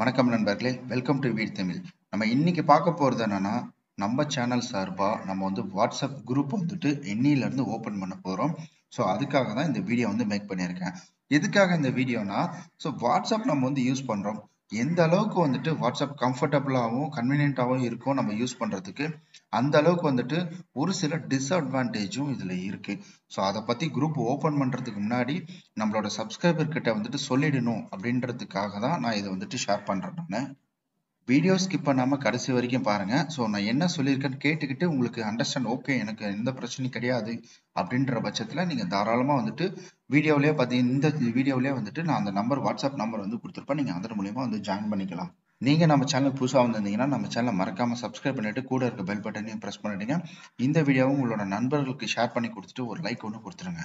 வணக்கம் நண்பர்களே. Welcome to வீட் தமிழ் நம்ம இன்னைக்கு பார்க்க போறது என்னன்னா நம்ம சேனல் சார்பா நம்ம வந்து வாட்ஸ்அப் குரூப் வந்துட்டு இன்னிலேருந்து இருந்து ஓபன் பண்ண போறோம். ஸோ அதுக்காக தான் இந்த வீடியோ வந்து மேக் பண்ணியிருக்கேன். எதுக்காக இந்த வீடியோனா ஸோ வாட்ஸ்அப் நம்ம வந்து யூஸ் பண்றோம். எந்த அளவுக்கு வந்துட்டு வாட்ஸ்அப் கம்ஃபர்டபுளாகவும் கன்வீனியன்ட்டாகவும் இருக்கும் நம்ம யூஸ் பண்ணுறதுக்கு அந்த அளவுக்கு வந்துட்டு ஒரு சில டிஸ்அட்வான்டேஜும் இதில் இருக்குது ஸோ அதை பற்றி குரூப் ஓப்பன் பண்ணுறதுக்கு முன்னாடி நம்மளோட சப்ஸ்கிரைபர் கிட்ட வந்துட்டு சொல்லிடணும் அப்படின்றதுக்காக தான் நான் இதை வந்துட்டு ஷேர் பண்ணுறேன் நான். வீடியோ ஸ்கிப் பண்ணாமல் கடைசி வரைக்கும் பாருங்கள் ஸோ நான் என்ன சொல்லியிருக்கேன்னு கேட்டுக்கிட்டு உங்களுக்கு அண்டர்ஸ்டாண்ட் ஓகே எனக்கு எந்த பிரச்சனையும் கிடையாது அப்படின்ற பட்சத்தில் நீங்கள் தாராளமாக வந்துட்டு வீடியோவிலே பார்த்தீங்கன்னா இந்த வீடியோவிலே வந்துட்டு நான் அந்த நம்பர் வாட்ஸ்அப் நம்பர் வந்து கொடுத்துருப்பேன். நீங்கள் அதன் மூலியமாக வந்து ஜாயின் பண்ணிக்கலாம். நீங்கள் நம்ம சேனல் புதுசாக வந்திருந்தீங்கன்னா நம்ம சேனலை மறக்காமல் சப்ஸ்கிரைப் பண்ணிட்டு கூட இருக்க பெல் பட்டனையும் ப்ரெஸ் பண்ணிடுங்க. இந்த வீடியோவும் உங்களோட நண்பர்களுக்கு ஷேர் பண்ணி கொடுத்துட்டு ஒரு லைக் ஒன்று கொடுத்துருங்க.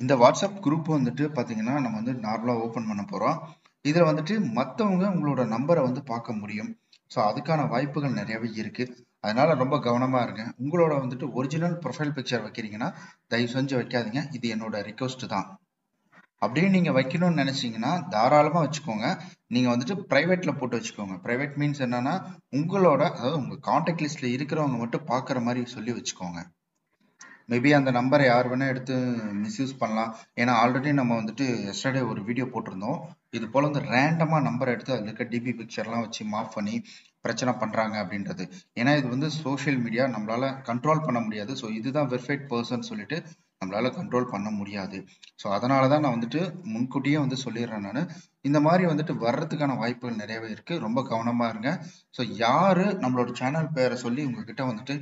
இந்த வாட்ஸ்அப் குரூப் வந்துட்டு பார்த்தீங்கன்னா நம்ம வந்து நார்மலாக ஓப்பன் பண்ண போகிறோம் இதில் வந்துட்டு மற்றவங்க உங்களோட நம்பரை வந்து பார்க்க முடியும். ஸோ அதுக்கான வாய்ப்புகள் நிறையவே இருக்குது அதனால ரொம்ப கவனமாக இருங்க. உங்களோட வந்துட்டு ஒரிஜினல் ப்ரொஃபைல் பிக்சர் வைக்கிறீங்கன்னா தயவு செஞ்சு வைக்காதீங்க. இது என்னோட ரிக்வஸ்ட் தான். அப்படியே நீங்கள் வைக்கணும்னு நினச்சிங்கன்னா தாராளமாக வச்சுக்கோங்க. நீங்கள் வந்துட்டு ப்ரைவேட்டில் போட்டு வச்சுக்கோங்க. ப்ரைவேட் மீன்ஸ் என்னன்னா உங்களோட அதாவது உங்கள் காண்டாக்ட் லிஸ்ட்டில் இருக்கிறவங்க மட்டும் பார்க்குற மாதிரி சொல்லி வச்சுக்கோங்க. மேபி அந்த நம்பரை யார் வேணால் எடுத்து மிஸ்யூஸ் பண்ணலாம். ஏன்னா ஆல்ரெடி நம்ம வந்துட்டு எஸ்டர்டே ஒரு வீடியோ போட்டிருந்தோம். இது போல வந்து ரேண்டமா நம்பர் எடுத்து அதுல இருக்க டிபி பிக்சர்லாம் வச்சு மாஃப் பண்ணி பிரச்சனை பண்றாங்க அப்படின்றது. ஏன்னா இது வந்து சோஷியல் மீடியா நம்மளால கண்ட்ரோல் பண்ண முடியாது. ஸோ இதுதான் வெரிஃபைட் பர்சன் சொல்லிட்டு நம்மளால கண்ட்ரோல் பண்ண முடியாது. ஸோ அதனால தான் நான் வந்துட்டு முன்கூட்டியே வந்து சொல்லிடுறேன் நான். இந்த மாதிரி வந்துட்டு வர்றதுக்கான வாய்ப்புகள் நிறையவே இருக்கு. ரொம்ப கவனமா இருங்க. ஸோ யாரு நம்மளோட சேனல் பேரை சொல்லி உங்ககிட்ட வந்துட்டு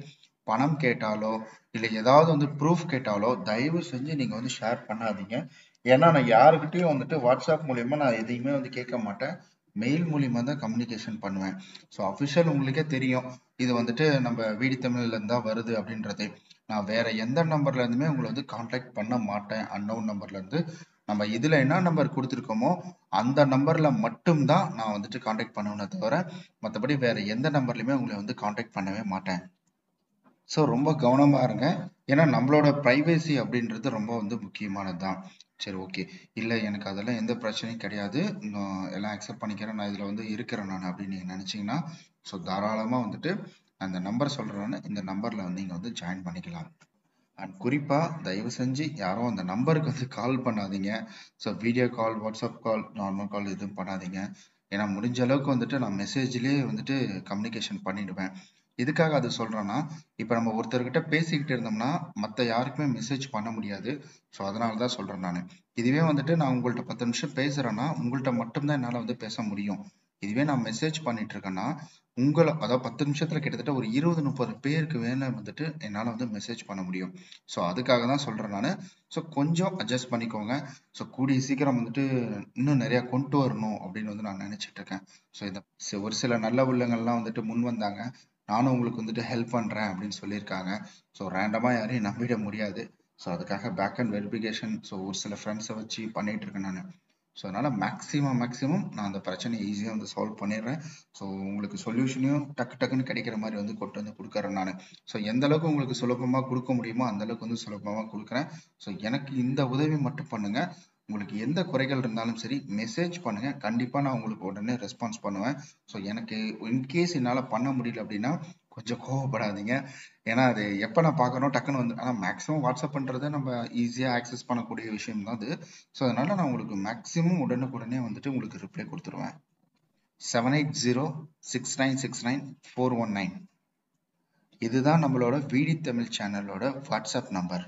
பணம் கேட்டாலோ இல்லை ஏதாவது வந்து ப்ரூஃப் கேட்டாலோ தயவு செஞ்சு நீங்கள் வந்து ஷேர் பண்ணாதீங்க. ஏன்னா நான் யாருக்கிட்டையும் வந்துட்டு வாட்ஸ்அப் மூலியமா நான் எதையுமே வந்து கேட்க மாட்டேன். மெயில் மூலியமா தான் கம்யூனிகேஷன் பண்ணுவேன். ஸோ அஃபிஷியல் உங்களுக்கே தெரியும். இது வந்துட்டு நம்ம வீடி தமிழ்ல இருந்தா வருது அப்படின்றது. நான் வேற எந்த நம்பர்ல இருந்துமே உங்களை வந்து கான்டாக்ட் பண்ண மாட்டேன். அன்னோன் நம்பர்ல இருந்து. நம்ம இதுல என்ன நம்பர் கொடுத்துருக்கோமோ அந்த நம்பர்ல மட்டும்தான் நான் வந்துட்டு கான்டாக்ட் பண்ணுவேனே தவிர மற்றபடி வேற எந்த நம்பர்லயுமே உங்களை வந்து கான்டாக்ட் பண்ணவே மாட்டேன். ஸோ ரொம்ப கவனமாக இருங்க. ஏன்னா நம்மளோட ப்ரைவேசி அப்படின்றது ரொம்ப வந்து முக்கியமானது தான் சரி ஓகே இல்லை எனக்கு அதெல்லாம் எந்த பிரச்சனையும் கிடையாது. நான் எல்லாம் அக்செப்ட் பண்ணிக்கிறேன். நான் இதில் வந்து இருக்கிறேன் நான் அப்படின்னு நீங்கள் நினச்சிங்கன்னா ஸோ தாராளமாக வந்துட்டு அந்த நம்பர் சொல்கிறேன்னு இந்த நம்பரில் வந்து நீங்கள் வந்து ஜாயின் பண்ணிக்கலாம். அண்ட் குறிப்பாக தயவு செஞ்சு யாரும் அந்த நம்பருக்கு வந்து கால் பண்ணாதீங்க. So video call WhatsApp call normal call எதுவும் பண்ணாதீங்க. ஏன்னா முடிஞ்ச அளவுக்கு வந்துட்டு நான் மெசேஜ்லேயே வந்துட்டு கம்யூனிகேஷன் பண்ணிடுவேன். எதுக்காக அது சொல்றேன்னா இப்போ நம்ம ஒருத்தர்கிட்ட பேசிக்கிட்டு இருந்தோம்னா மற்ற யாருக்குமே மெசேஜ் பண்ண முடியாது. ஸோ அதனால தான் சொல்றேன் நான். இதுவே வந்துட்டு நான் உங்கள்கிட்ட பத்து நிமிஷம் பேசுறேன்னா உங்கள்கிட்ட மட்டும்தான் என்னால் வந்து பேச முடியும். இதுவே நான் மெசேஜ் பண்ணிட்டு இருக்கேன்னா உங்களை அதாவது பத்து நிமிஷத்துல கிட்டத்தட்ட ஒரு இருபது முப்பது பேருக்கு வேலை வந்துட்டு என்னால் வந்து மெசேஜ் பண்ண முடியும். ஸோ அதுக்காக தான் சொல்றேன் நான். ஸோ கொஞ்சம் அட்ஜஸ்ட் பண்ணிக்கோங்க. ஸோ கூடிய சீக்கிரம் வந்துட்டு இன்னும் நிறைய கொண்டு வரணும் அப்படின்னு வந்து நான் நினைச்சிட்டு இருக்கேன். ஸோ இந்த ஒரு சில நல்ல உள்ளங்கள்லாம் வந்துட்டு முன் வந்தாங்க. நானும் உங்களுக்கு வந்துட்டு ஹெல்ப் பண்றேன் அப்படின்னு சொல்லியிருக்காங்க. ஸோ ரேண்டமா யாரையும் நம்பிட முடியாது. ஸோ அதுக்காக பேக் அண்ட் வெரிஃபிகேஷன் ஸோ ஒரு சில ஃப்ரெண்ட்ஸை வச்சு பண்ணிட்டு இருக்கேன் நான். ஸோ அதனால மேக்ஸிமம் மேக்ஸிமம் நான் அந்த பிரச்சனையை ஈஸியாக வந்து சால்வ் பண்ணிடுறேன். ஸோ உங்களுக்கு சொல்யூஷனையும் டக்கு டக்குன்னு கிடைக்கிற மாதிரி வந்து கொண்டு வந்து கொடுக்குறேன் நான். ஸோ எந்த அளவுக்கு உங்களுக்கு சுலபமாக கொடுக்க முடியுமோ அந்த அளவுக்கு வந்து சுலபமாக கொடுக்குறேன். ஸோ எனக்கு இந்த உதவி மட்டும் பண்ணுங்கள் உங்களுக்கு எந்த குறைகள் இருந்தாலும் சரி மெசேஜ் பண்ணுங்க. கண்டிப்பா நான் உங்களுக்கு உடனே ரெஸ்பான்ஸ் பண்ணுவேன். ஸோ எனக்கு இன்கேஸ் என்னால் பண்ண முடியல அப்படின்னா கொஞ்சம் கோவப்படாதீங்க. ஏன்னா அது எப்போ நான் பார்க்கணும் டக்குன்னு வந்து ஆனால் மேக்ஸிமம் வாட்ஸ்அப் பண்ணுறத நம்ம ஈஸியாக ஆக்சஸ் பண்ணக்கூடிய விஷயம் தான் அது. ஸோ அதனால நான் உங்களுக்கு மேக்ஸிமம் உடனுக்குடனே வந்துட்டு உங்களுக்கு ரிப்ளை கொடுத்துருவேன். Seven eight zero six nine six nine four one nine இதுதான் நம்மளோட வீடி தமிழ் சேனலோட வாட்ஸ்அப் நம்பர்